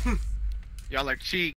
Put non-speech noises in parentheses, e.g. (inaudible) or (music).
(laughs) Y'all are cheap.